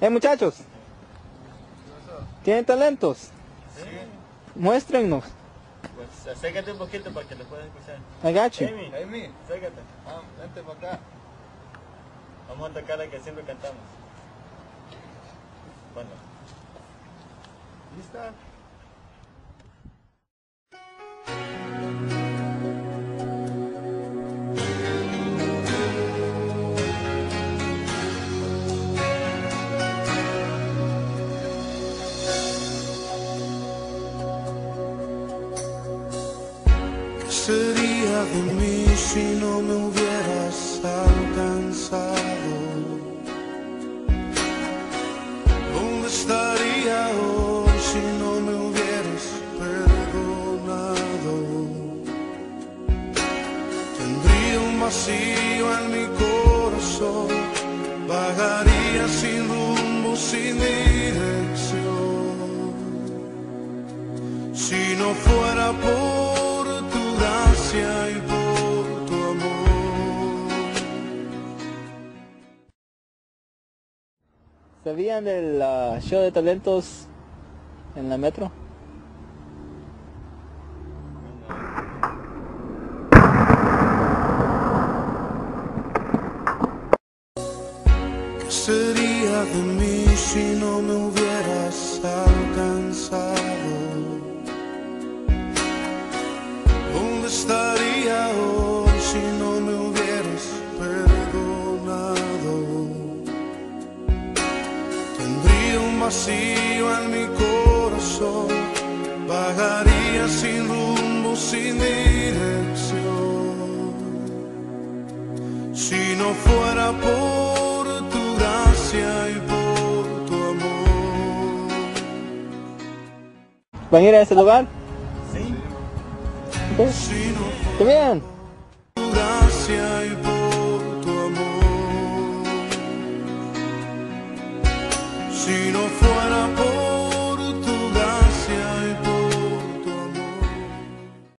Eh, muchachos. ¿Tienen talentos? Sí. Muéstrennos. Pues acércate un poquito para que lo puedan escuchar. I got you. Amy, Amy, acércate. ah, vente para acá. Vamos a tocar la que siempre cantamos. Bueno. ¿Lista? Sería de mí si no me hubieras alcanzado? ¿Dónde estaría hoy si no me hubieras perdonado? Tendría un vacío en mi corazón, vagaría sin rumbo, sin dirección. Si no fuera por gracia y por tu amor. ¿Sabían del ah, show de talentos en la metro? ¿Qué sería de mí si no me hubieras alcanzado? Estaría hoy si no me hubieras perdonado? Tendría un vacío en mi corazón, vagaría sin rumbo, sin dirección. Si no fuera por tu gracia y por tu amor. ¿Van a ir a ese lugar? No ¡Qué bien! Si no fuera por